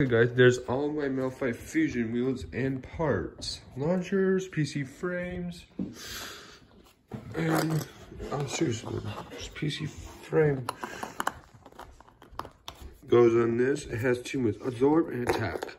Hey guys, there's all my Malphite Fusion wheels and parts. Launchers, PC frames, and oh seriously, this PC frame goes on this. It has two moves, absorb and attack.